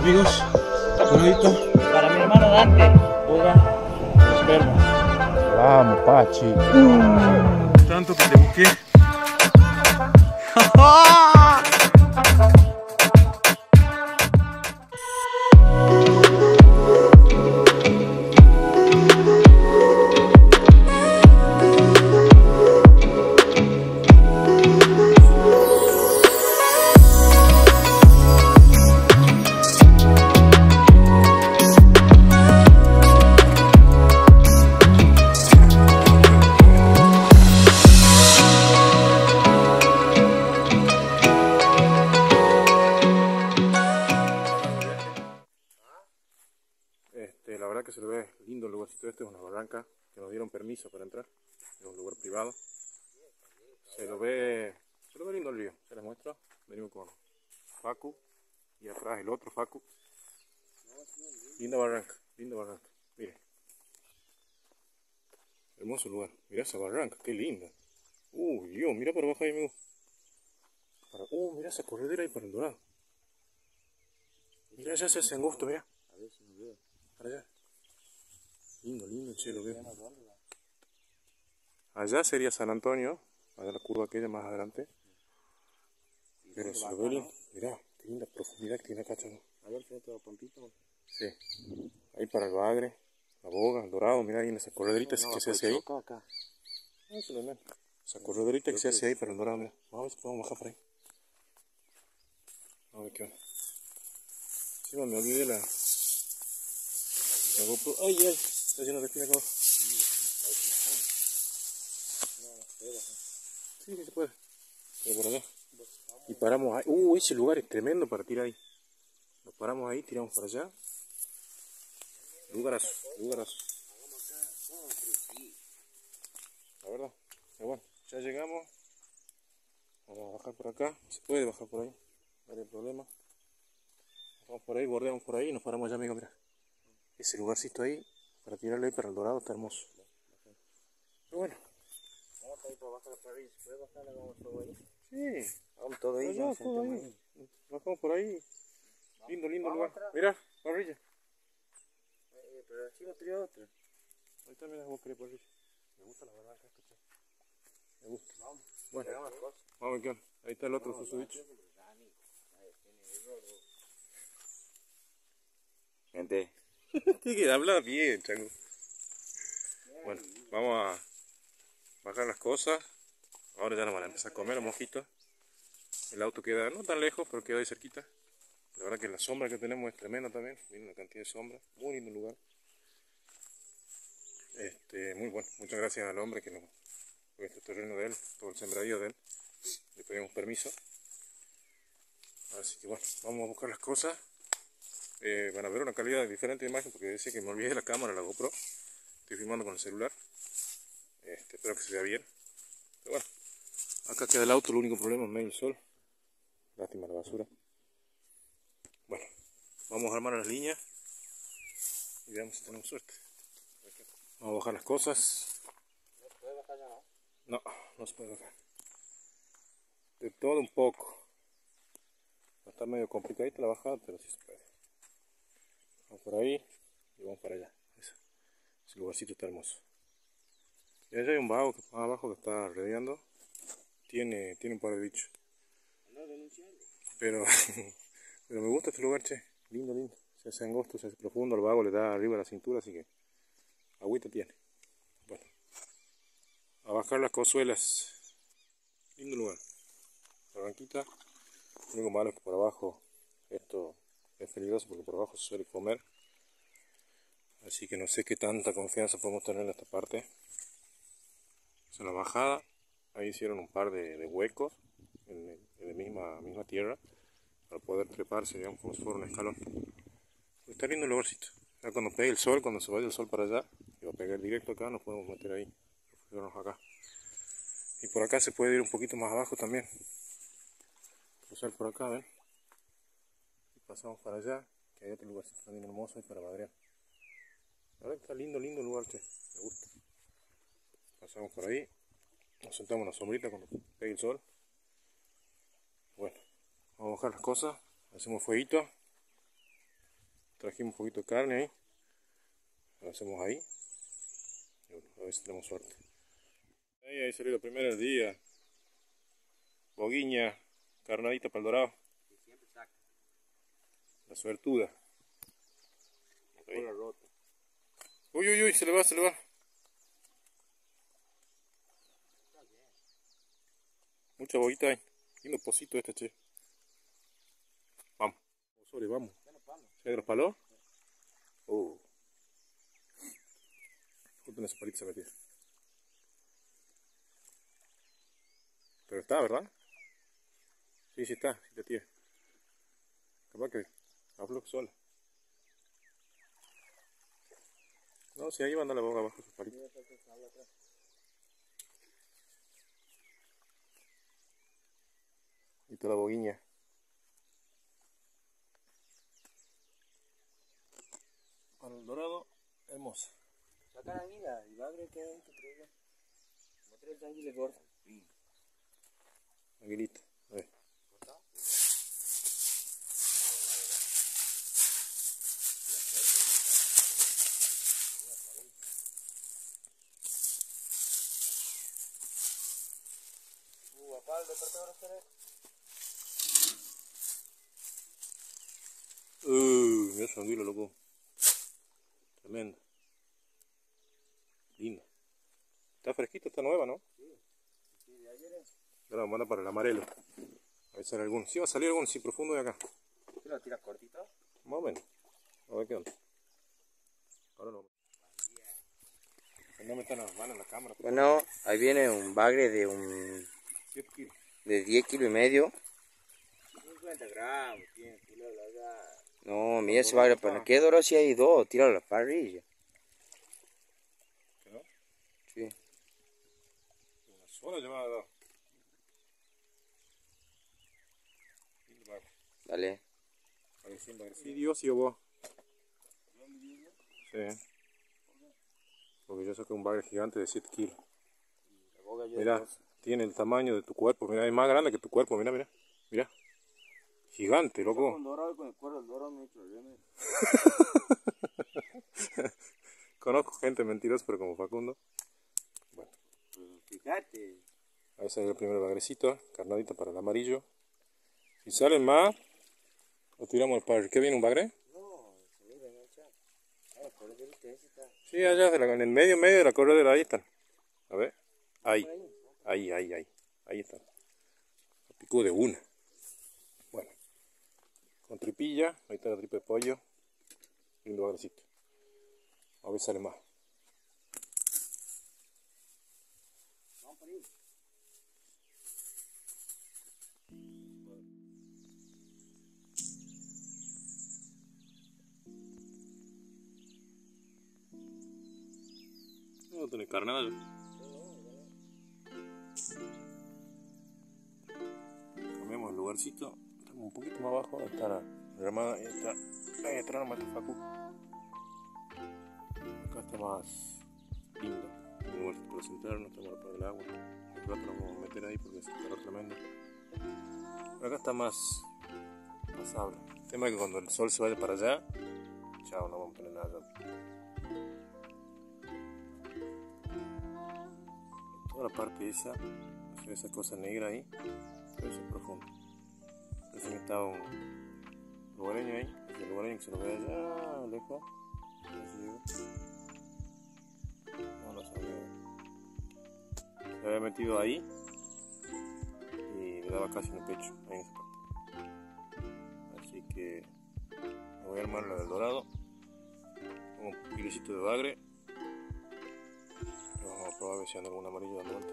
Amigos, bonito. Para mi hermano Dante, juega esperma. Vamos, Pachi. Tanto que te busqué. la verdad que se le ve lindo el lugarcito este, es una barranca que nos dieron permiso para entrar, es un lugar privado. Se lo ve, se lo ve lindo el río, se les muestro. Venimos con Facu y atrás el otro Facu. Linda barranca, linda barranca, mire. Hermoso lugar, mira esa barranca, qué linda. Uy, Dios, mira para abajo ahí, amigo. Para, uh, mira esa corredera ahí para el dorado. Mira, ya se hace angosto, mira. Para allá. Lindo, lindo el cielo, veo. Allá sería San Antonio, allá la curva aquella más adelante. Pero se lo ve lindo. Mirá, qué linda profundidad que tiene acá, chavo. A ver, frente a la pompita. Sí. Ahí para el bagre, la boga, el dorado, mira ahí en esa correderita que se hace ahí. Acá, acá. Ah, se lo ven. Esa correderita que se hace ahí para el dorado, mira. Vamos a ver si podemos bajar por ahí. Vamos a ver qué onda. Sí, me olvidé la... La GoPro. ¡Ay, ay! Está lleno de espina acá abajo. Sí, sí se puede. Pero por. Y paramos ahí. Uh, ese lugar es tremendo para tirar ahí. Nos paramos ahí, tiramos para allá. Lugarazo, lugarazo. La verdad. Pero bueno, ya llegamos. Vamos a bajar por acá. Se puede bajar por ahí. No hay problema. Vamos por ahí, bordeamos por ahí y nos paramos allá, amigo, mira. Ese lugarcito ahí, para tirarle ahí para el dorado, está hermoso. Pero bueno, Vamos a ir para bajar la parrilla. ¿Se puede bajar? Vamos todo ahí. sí. Vamos todo ahí. Allá, ya, todo ahí. Bajamos por ahí. Lindo, lindo Vamos lugar. Mira, parrilla. Eh, pero así no tiré otra. Ahí está, mira, vos querés parrilla. Me gusta la verdad acá, escucha. Me gusta. Vamos. Bueno, Pegamos las cosas. vamos a ver qué onda. Ahí está el otro susodicho. Gente. Tiene que hablar bien, chango. Bueno, vamos a bajar las cosas. Ahora ya nos van a empezar a comer los mojitos. El auto queda no tan lejos, pero queda ahí cerquita. La verdad que la sombra que tenemos es tremenda también. Miren la cantidad de sombra. Muy lindo lugar. Este, muy bueno. Muchas gracias al hombre que nos fue este terreno de él, todo el sembradío de él. Le pedimos permiso. Así que bueno, vamos a buscar las cosas. Eh, van a ver una calidad diferente de imagen porque decía que me olvidé la cámara, la GoPro. Estoy filmando con el celular. Este, espero que se vea bien. Pero bueno, acá queda el auto, el único problema es medio sol. Lástima la basura. Bueno, vamos a armar las líneas y veamos si tenemos suerte. Vamos a bajar las cosas. ¿No se puede bajar ya, no? No, no se puede bajar. De todo un poco. Estar medio complicadita la bajada, pero sí se puede. Vamos por ahí y vamos para allá. Ese lugarcito está hermoso. Y allá hay un vago que más abajo que está rodeando. Tiene, tiene un par de bichos. Pero, pero me gusta este lugar, che. Lindo, lindo. Se hace angosto, se hace profundo. El vago le da arriba la cintura, así que agüita tiene. Bueno, a bajar las cozuelas. Lindo lugar. Barranquita. Lo único malo es que por abajo esto es peligroso porque por abajo se suele comer. Así que no sé qué tanta confianza podemos tener en esta parte. La bajada, ahí hicieron un par de, huecos en, en la misma, misma tierra para poder treparse, digamos, como si fuera un escalón. Está lindo el lugarcito. Ya cuando pegue el sol, cuando se vaya el sol para allá, y va a pegar directo acá, nos podemos meter ahí, refugiarnos acá. Y por acá se puede ir un poquito más abajo también. Cruzar por acá, ¿ven? Y pasamos para allá, que hay otro lugarcito también hermoso ahí para madrear. La verdad está lindo, lindo el lugar, che. Me gusta. Pasamos por ahí, nos sentamos en la sombrita cuando pegue el sol. Bueno, vamos a bajar las cosas, hacemos fueguito trajimos un poquito de carne ahí. Lo hacemos ahí. Y bueno, a ver si tenemos suerte. Ahí, salió el primer día. Boguiña, carnadita para el dorado. La suertuda. Ahí. Uy, uy, uy, se le va, se le va. Mucha boguita hay. Lindo pocito este, che. Vamos. Sobre, vamos. ¿Se los palos? Uh. Justo en esa palita se. Pero está, ¿verdad? Sí, sí está, sí te tiene. Capaz que hablo sola. No, si ahí va a andar la boca abajo sus palitos. Y toda la boguiña. Para el dorado, hermosa. Saca la anguila, y va a creer que adentro, creo yo. Voy a traer anguila gorda. Aguilita. A ver. Uh, mira esa anguila, loco. Tremenda. Linda. Está fresquita, está nueva, ¿no? Sí, de ayer es. Ahora vamos a mandar para el amarelo. A ver si sale alguno. Sí va a salir alguno, sí, profundo de acá. ¿Qué lo tiras cortito? Más o menos. A ver qué onda. Ahora no. No me están las manos en la cámara. Bueno, ahí viene un bagre de un 7 kilos. de 10 kilos y medio. 50 gramos, tiene kilo larga. No, mira ese bagre, pero ¿qué dorado si hay dos? Tíralo a la parrilla. ¿Qué no? Sí. Una sola llevada dos. Dale. Sí, Dios y vos. Sí. Porque yo saqué un bagre gigante de 7 kilos. La Mira, tiene el tamaño de tu cuerpo. Mira, es más grande que tu cuerpo. Mira, mira. Mira. Gigante, loco. Con dorado, con el cuero del dorado me he hecho bien. Conozco gente mentirosa, pero como Facundo. Bueno, Pues fíjate. ahí sale el primer bagrecito. Carnadita para el amarillo. Si salen más, lo tiramos al padre. ¿Qué viene un bagre? No, se el ese está. Sí, allá en el medio, medio de la corredera, ahí están. A ver, ahí, ahí, ahí, ahí, ahí están. Lo picó de una. Bueno, con tripilla, ahí está la tripa de pollo. Lindo bagrecito. A ver si sale más. No tiene carnada. Lugarcito. Un poquito más abajo. Está la. Ahí está. Ahí atrás nomás está Facu. Acá está más lindo. Un lugar para sentarnos. Estamos para el agua. El rato lo vamos a meter ahí porque es calor tremendo. Pero acá está más pasable. El tema es que cuando el sol se vaya para allá, chao, no vamos a tener nada. Toda la parte esa, esa cosa negra ahí, eso es profundo. Parece que está un lugareño ahí, ese lugareño que se lo ve allá lejos. No lo sabía. Se había metido ahí y le daba casi en el pecho, ahí. Así que me voy a armar la del dorado. Pongo un kilicito de bagre. Vamos a probar a ver si anda algún amarillo dando vuelta.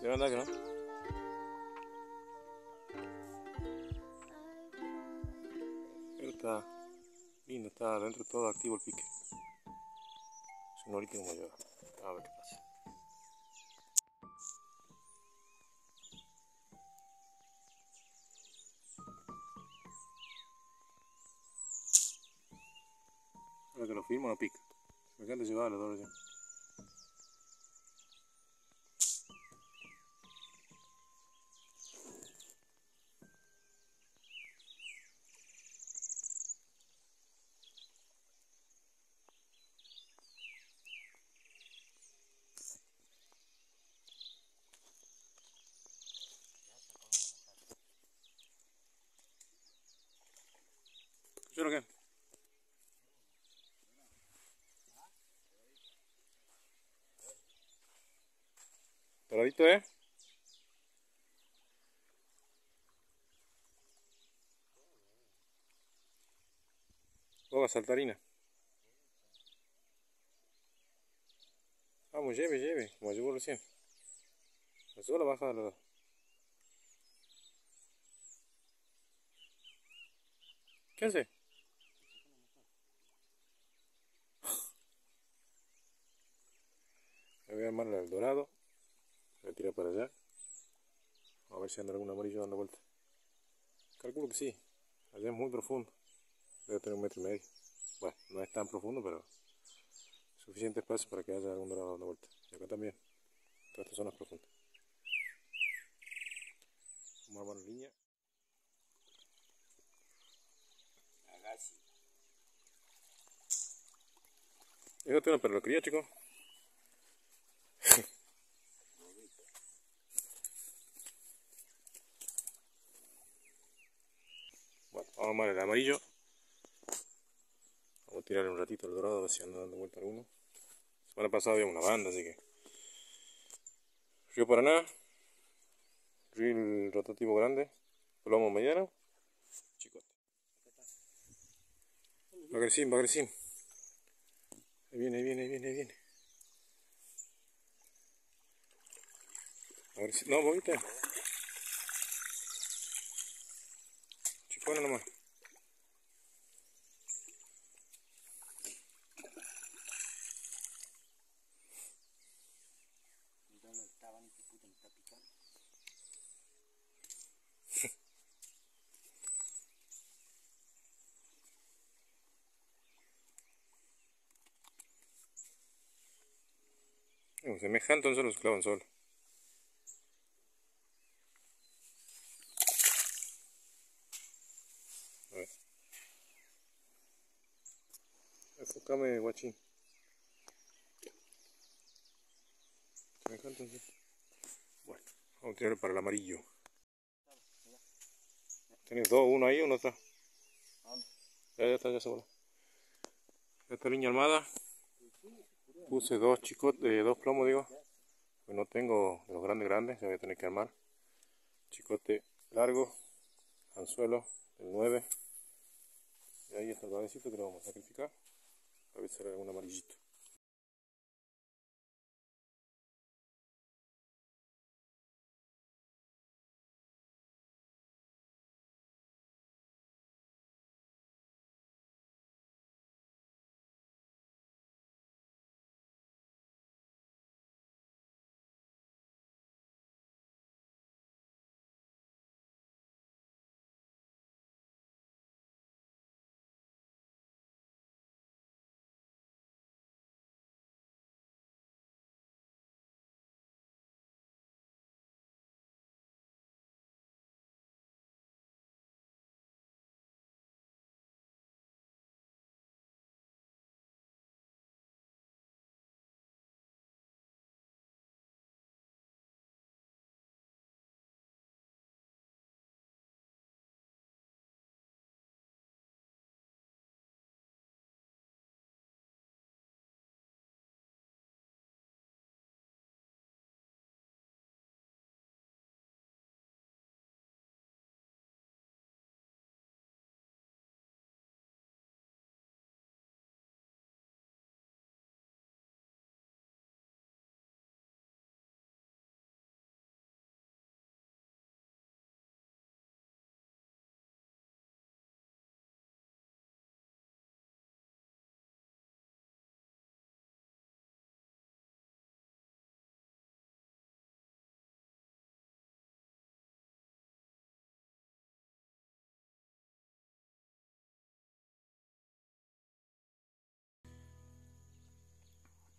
Debe andar que no. Está lindo, está adentro todo activo el pique. Sonorito como yo. A ver qué pasa. Ahora que lo firmo no pica. Me encanta llevar los dos ya. es lo que? Doradito, ¿eh? Boga saltarina. Vamos, lleve, lleve, como llevo recién. La sola baja de la... ¿Qué hace? Me voy a armar el dorado. Voy a tirar para allá. A ver si anda algún amarillo dando vuelta. Calculo que sí. Allá es muy profundo. Debe tener un metro y medio. Bueno, no es tan profundo, pero suficiente espacio para que haya algún dorado dando vuelta. Y acá también. Todas estas zonas profundas. Vamos a armar línea. Agasi. Déjate una para la cría, chicos. Bueno, vamos a armar el amarillo. Vamos a tirarle un ratito el dorado a ver si anda dando vuelta alguno. La semana pasada había una banda, así que. Río Paraná. Reel rotativo grande. Plomo mediano. Chicote. Bagrecín, bagrecín. Ahí viene, ahí viene, ahí viene, ahí viene. Bagrecín. No, bonita. Chicona nomás. ¿Dónde estaban? ¿Qué puta me está picando? Semejante, entonces los clavan solo. A ver. Enfócame, guachín. Semejante, entonces. Bueno, vamos a tirar para el amarillo. ¿Tienes dos? ¿Uno ahí o uno atrás? Ya, ya está, ya se voló. Esta línea armada. Puse dos chicos, eh, dos plomos digo. Pues no tengo los grandes grandes, ya voy a tener que armar. Chicote largo, anzuelo del 9. Y ahí está el bagecito que lo vamos a sacrificar. A ver si sale algún amarillito.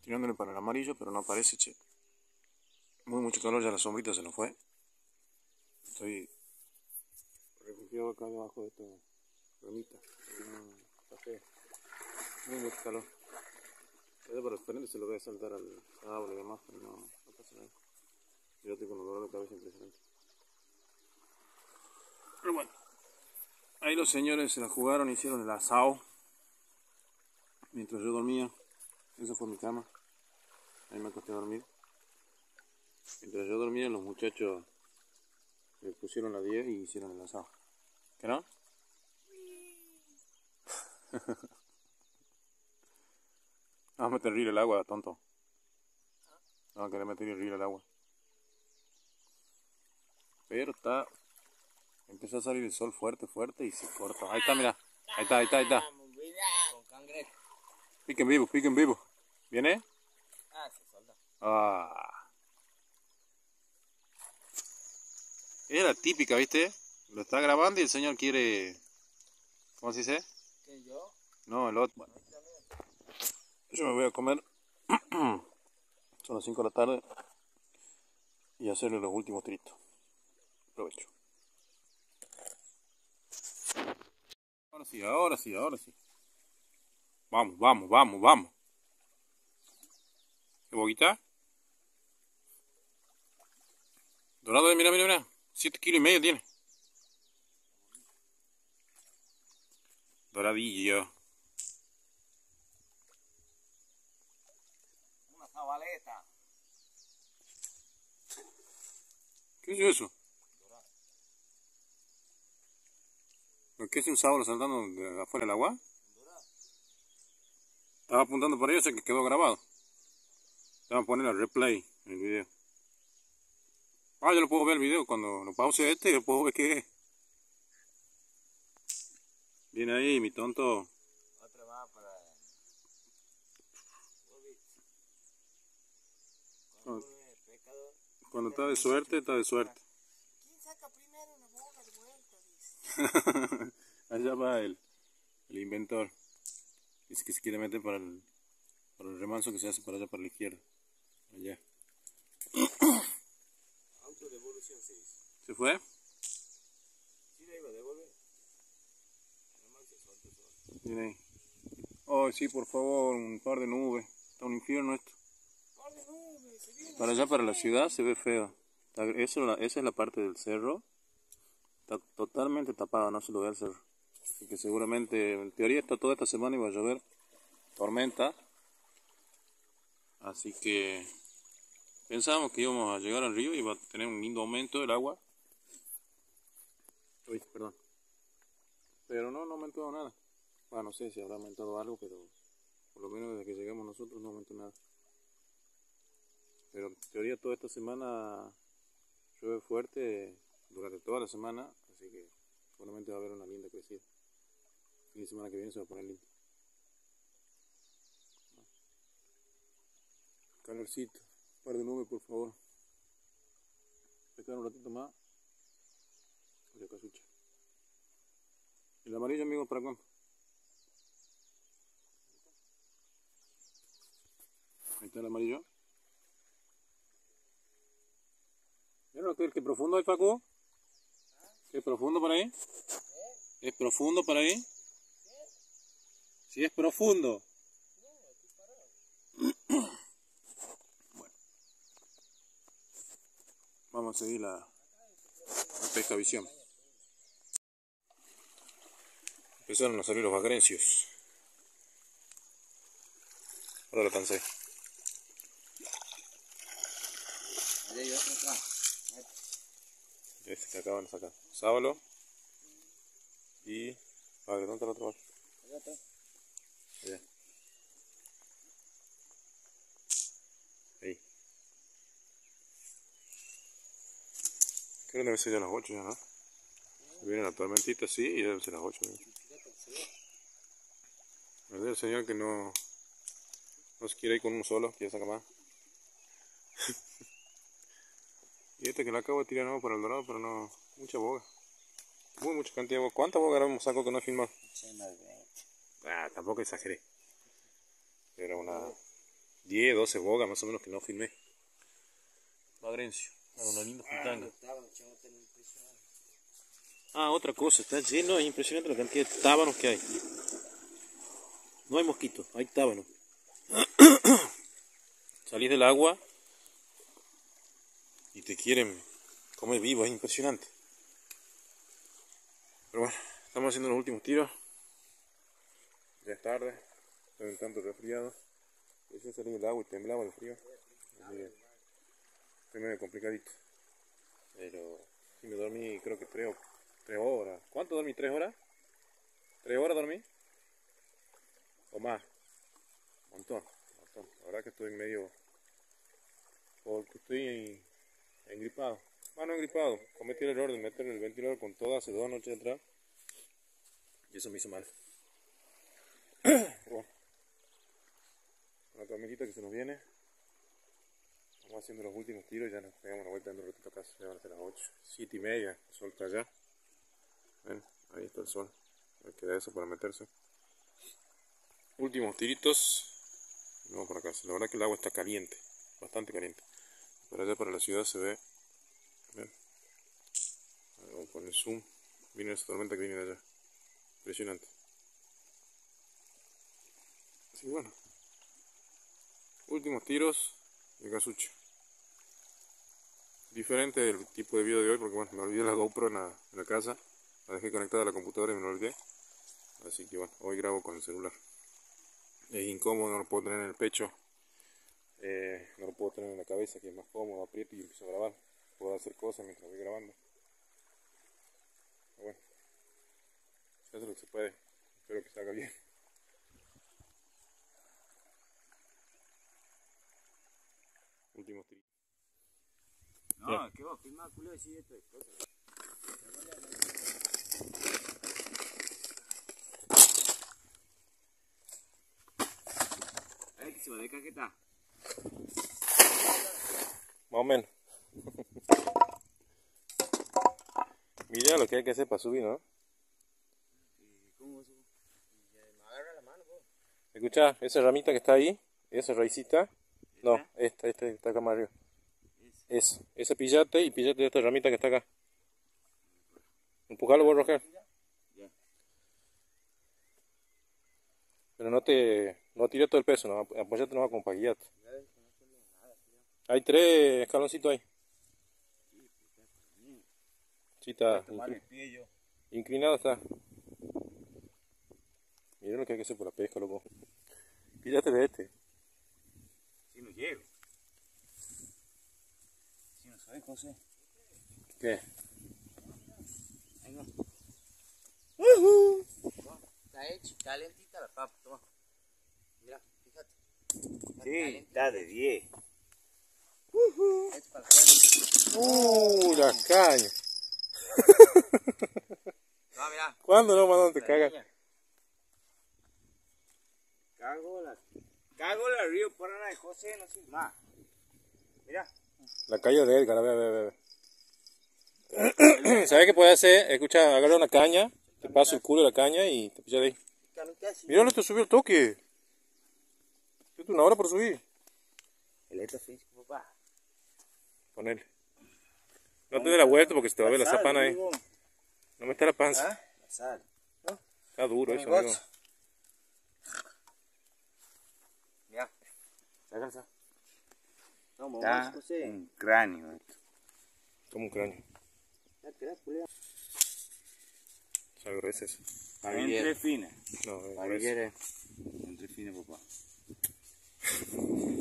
Tirándole para el amarillo, pero no aparece, che. Muy mucho calor, ya la sombrita se nos fue. Estoy refugiado acá debajo de esta ramita. Muy mucho calor. Allá para frente se lo voy a saltar al árbol y demás, pero no, pasa nada. Yo estoy con un dolor de cabeza impresionante. Pero bueno, Ahí los señores se la jugaron, hicieron el asado. Mientras yo dormía. Esa fue mi cama. Ahí me acosté a dormir. Mientras yo dormía, los muchachos le pusieron la 10 y hicieron el asado. ¿Qué no? Vamos a meter río el agua, tonto. No, querer meter el río el agua. Pero está. Empieza a salir el sol fuerte, fuerte y se corta. Ahí está, mira. Ahí está, ahí está, ahí está. Piquen vivo, piquen vivo. ¿Viene? Ah. Es la típica, ¿viste? Lo está grabando y el señor quiere. ¿Cómo se dice? ¿Qué yo? No, el otro. Bueno. Yo me voy a comer. Son las 5 de la tarde. Y hacerle los últimos tritos. Aprovecho. Ahora sí, ahora sí, ahora sí. Vamos, vamos, vamos, vamos. ¿Qué boquita? Dorado, mira, mira, mira. 7 kilos y medio tiene. Doradillo. Una zabaleta. ¿Qué es eso? ¿Por qué es un sábado saltando de afuera del agua? Estaba apuntando por ahí, o sea que quedó grabado. Voy a poner el replay en el video. Ah, yo lo puedo ver el video cuando lo pause este, yo puedo ver qué es. Viene ahí, mi tonto. Otra más para. Cuando pecador. Cuando está de suerte, está de suerte. ¿Quién saca primero una bola de vuelta? Dice. Allá va el, el inventor. Dice que se quiere meter para el, para el remanso que se hace para allá, para la izquierda. Allá. Autodevolución se dice. ¿Se fue? Sí, la iba a devolver. Viene ahí. Oh, sí, por favor, un par de nubes. Está un infierno esto. Par de nubes, se viene. Para allá, para la ciudad, se ve feo. Eso, esa es la parte del cerro. Está totalmente tapada, no se lo ve al cerro. Así que seguramente, en teoría, está toda esta semana iba a llover. Tormenta. Así que pensábamos que íbamos a llegar al río y iba a tener un lindo aumento del agua. Uy, perdón. Pero no, no aumentó nada. Bueno, no sé si habrá aumentado algo, pero por lo menos desde que llegamos nosotros no aumentó nada. Pero en teoría toda esta semana llueve fuerte durante toda la semana, así que seguramente va a haber una linda crecida. El fin de semana que viene se va a poner lindo. Calorcito, par de nubes por favor. Pescar un ratito más. De casucha. ¿El amarillo amigo para cuándo? Ahí está el amarillo. ¿Vieron que, que profundo hay, Paco? ¿Qué profundo para ahí? ¿Es profundo para ahí? Sí, es profundo. Vamos a seguir la, la pesca visión. Empezaron a salir los bagrencios. Ahora lo cansé. Allá hay otro acá. Este que acaban de sacar. Sábalo. Y. Vale, ¿dónde está el otro? Allá está. Allá. Ahí. Creo que debe ser ya las 8 ya, ¿no? Viene la tormentita, sí, y debe ser las 8. ¿no? El señor que no, no se quiere ir con uno solo, quiere sacar más. y este que le acabo de tirar nuevo para el dorado, pero no, mucha boga. Muy mucha cantidad de boga. ¿Cuánta boga ahora saco que no he filmado? Ah, tampoco exageré. Era una 10, 12 bogas más o menos que no filmé. Magrencio, era una linda. Ah, otra cosa, está lleno, es impresionante la cantidad de tábanos que hay. No hay mosquitos, hay tábanos. Salís del agua y te quieren comer vivo, es impresionante. Pero bueno, Estamos haciendo los últimos tiros. Ya es tarde. Estoy un tanto resfriado. A salir del agua y temblaba el frío. Así que estoy medio complicadito. Pero sí me dormí creo que tres, tres horas. ¿Cuánto dormí? ¿Tres horas? ¿Tres horas dormí? ¿O más? Montón, montón. La verdad que estoy medio... Porque estoy engripado. Bueno, engripado. Cometí el error de meter el ventilador con todo hace dos noches atrás. Y eso me hizo mal. bueno. Una tormentita que se nos viene. Vamos haciendo los últimos tiros. Ya nos pegamos la vuelta dando un ratito a casa. Ya van a ser las 8. 7 y media. El sol está allá. Ven, ahí está el sol. Ahí queda eso para meterse. Últimos tiritos. Vamos para casa. La verdad que el agua está caliente. Bastante caliente. Por allá para la ciudad se ve. Ven. Vamos a poner zoom. Viene esa tormenta que viene de allá. Impresionante. Así que bueno. Últimos tiros de casucho. Diferente del tipo de video de hoy porque bueno, me olvidé la GoPro en la, la casa. La dejé conectada a la computadora y me lo olvidé. Así que bueno, hoy grabo con el celular. Es incómodo, no lo puedo tener en el pecho. Eh, no lo puedo tener en la cabeza, que es más cómodo, aprieto y empiezo a grabar. Puedo hacer cosas mientras voy grabando. Pero bueno, se hace lo que se puede. Espero que salga bien. Último tiro. No, ¿qué va a filmar, culo, decir esto de cosas? Ay, que se va de caqueta. Más o menos. Mira lo que hay que hacer para subir, ¿no? ¿Cómo vas a Me agarra la mano. Escucha, esa ramita que está ahí, esa raicita. No, esta, esta que está acá más arriba. Esa, esa pillate y pillate esta ramita que está acá. Empujalo vos, Roger. Ya. Pero no te, no tires todo el peso, no, apoyate nomás para guiarte. Hay tres escaloncitos ahí. Sí, está. Inclinado está. Mira lo que hay que hacer por la pesca, loco. Píllate de este. Si no llego. Si no sabes, José. ¿Qué? Ahí va. Está hecho, calentita la papa, toma. Mira, fíjate. Sí, está de 10. Es para ¡Uh! La caña. No, mira. ¿Cuándo no, mandón, te cagas? Cago la. Cago la río Paraná de José, no sé más. Mira. La calle de Edgar, a ver, a ver, a ver. ¿Sabes qué puedes hacer? Escucha, agarra una caña, te paso el culo de la caña y te pillas de ahí. Mira, te subió el toque. Yo una hora por subir. El esto físico, papá. Ponele. No te dé la vuelta porque se te va a ver la zapana ahí. No me está la panza. ¿Ah? La sal. Está duro eso, el amigo. box. Mira. Sácala. No, me Está un cráneo. esto. Como un cráneo. Es eso. Entre fina. No. Entre fina, papá.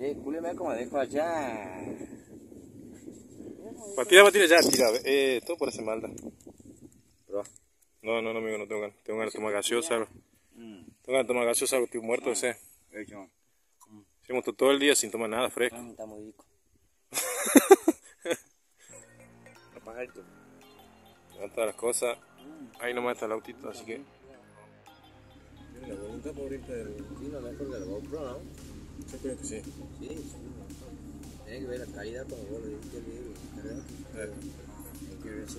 Eh, culero, mira cómo dejo allá. Pa, tira, pa, tira ya, tira. Eh, todo por maldad. Pero, No, no, no, amigo, no tengo ganas. Tengo ganas de tomar gaseosa. Mm. Tengo ganas de tomar gaseosa, estoy muerto de sed. Hemos estado todo el día sin tomar nada fresco. está muy rico. Los pajaritos. Ya todas las cosas. Ahí nomás está el autito, así que. La voluntad favorita del vino mejor que la GoPro, ¿no? Yo creo que sí. Sí, sí. Tienes que ver la calidad cuando vos lo dijiste el. Hay que ver eso.